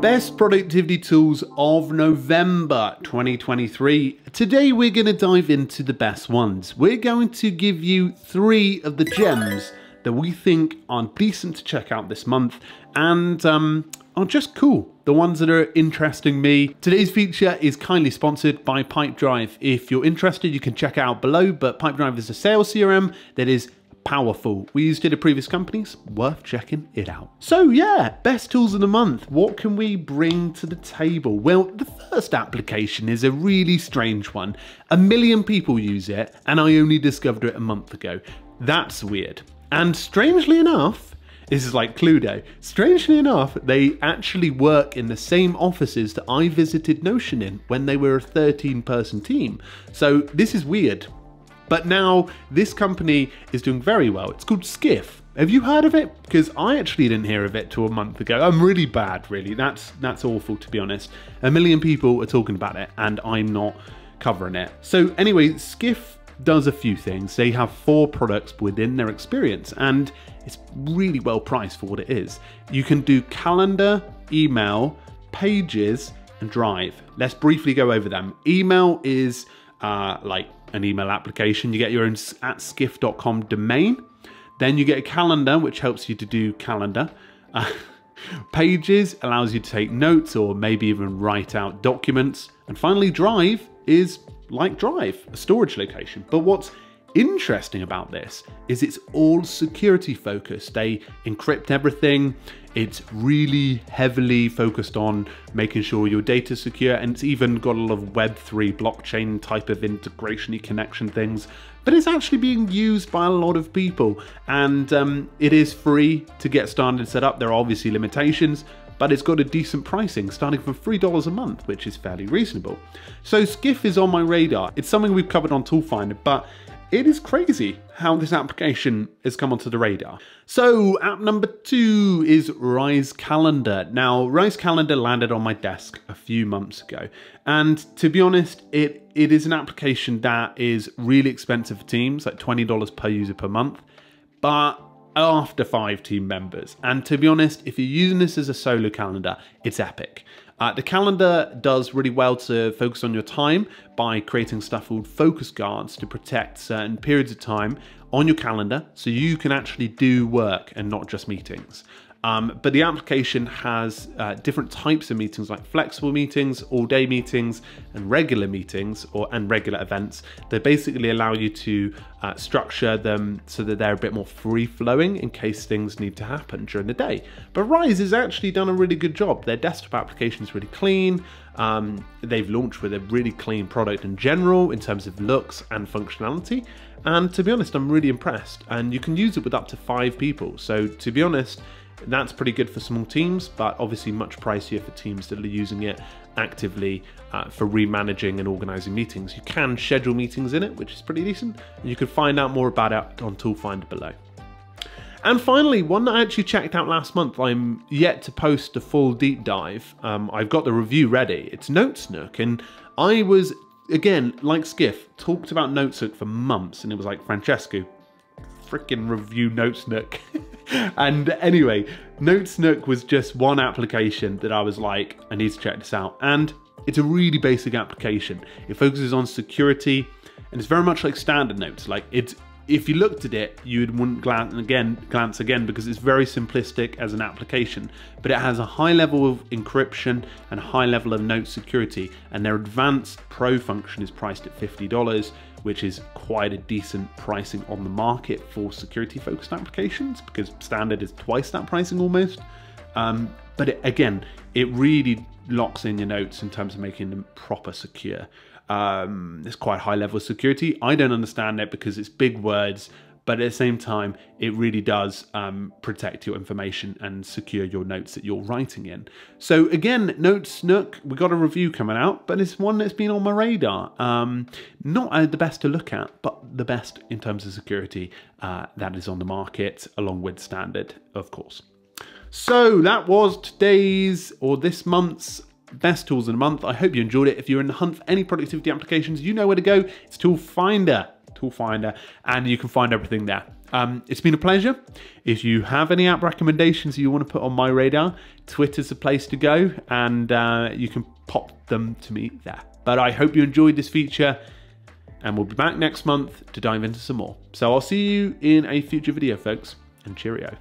Best productivity tools of November 2023. Today we're going to dive into the best ones. We're going to give you three of the gems that we think are decent to check out this month and um, are just cool. The ones that are interesting me. Today's feature is kindly sponsored by Pipedrive. If you're interested, you can check out below, but Pipedrive is a sales CRM that is powerful. We used it at previous companies, worth checking it out. So yeah, best tools of the month. What can we bring to the table? Well, the first application is a really strange one. A million people use it and I only discovered it a month ago. That's weird. And strangely enough, this is like Cluedo. Strangely enough, they actually work in the same offices that I visited Notion in when they were a 13 person team. So this is weird. But now this company is doing very well. It's called Skiff. Have you heard of it? Because I actually didn't hear of it till a month ago. I'm really bad, really. That's that's awful to be honest. A million people are talking about it and I'm not covering it. So anyway, Skiff does a few things. They have four products within their experience and it's really well priced for what it is. You can do calendar, email, pages, and drive. Let's briefly go over them. Email is uh, like an email application. You get your own at skiff.com domain. Then you get a calendar, which helps you to do calendar. Uh, pages allows you to take notes or maybe even write out documents. And finally, Drive is like Drive, a storage location. But what's interesting about this is it's all security focused. They encrypt everything. It's really heavily focused on making sure your data is secure and it's even got a lot of Web3 blockchain type of integration connection things. But it's actually being used by a lot of people and um, it is free to get started and set up. There are obviously limitations, but it's got a decent pricing starting from $3 a month, which is fairly reasonable. So Skiff is on my radar. It's something we've covered on Toolfinder, but it is crazy how this application has come onto the radar. So app number two is Rise Calendar. Now, Rise Calendar landed on my desk a few months ago. And to be honest, it, it is an application that is really expensive for teams, like $20 per user per month. But after five team members. And to be honest, if you're using this as a solo calendar, it's epic. Uh, the calendar does really well to focus on your time by creating stuff called focus guards to protect certain periods of time on your calendar so you can actually do work and not just meetings. Um, but the application has uh, different types of meetings like flexible meetings, all day meetings, and regular meetings or and regular events. They basically allow you to uh, structure them so that they're a bit more free flowing in case things need to happen during the day. But Rise has actually done a really good job. Their desktop application is really clean. Um, they've launched with a really clean product in general in terms of looks and functionality. And to be honest, I'm really impressed. And you can use it with up to five people. So to be honest, that's pretty good for small teams, but obviously much pricier for teams that are using it actively uh, for remanaging and organizing meetings. You can schedule meetings in it, which is pretty decent. And you can find out more about it on Toolfinder below. And finally, one that I actually checked out last month, I'm yet to post a full deep dive. Um, I've got the review ready. It's Notesnook, and I was, again, like Skiff, talked about Notesnook for months, and it was like, Francesco, freaking review Notesnook. and anyway, Notesnook was just one application that I was like, I need to check this out. And it's a really basic application. It focuses on security and it's very much like standard notes. Like it's if you looked at it, you wouldn't glance again, glance again because it's very simplistic as an application, but it has a high level of encryption and high level of note security, and their advanced pro function is priced at $50, which is quite a decent pricing on the market for security focused applications because standard is twice that pricing almost. Um, but it, again, it really locks in your notes in terms of making them proper secure. Um, it's quite high level security. I don't understand it because it's big words, but at the same time, it really does um, protect your information and secure your notes that you're writing in. So again, Notesnook, we got a review coming out, but it's one that's been on my radar. Um, not uh, the best to look at, but the best in terms of security uh, that is on the market, along with standard, of course. So that was today's or this month's best tools in a month. I hope you enjoyed it. If you're in the hunt for any productivity applications, you know where to go. It's Tool Finder. Tool Finder, and you can find everything there. Um, it's been a pleasure. If you have any app recommendations you want to put on my radar, Twitter's the place to go, and uh, you can pop them to me there. But I hope you enjoyed this feature, and we'll be back next month to dive into some more. So I'll see you in a future video, folks, and cheerio.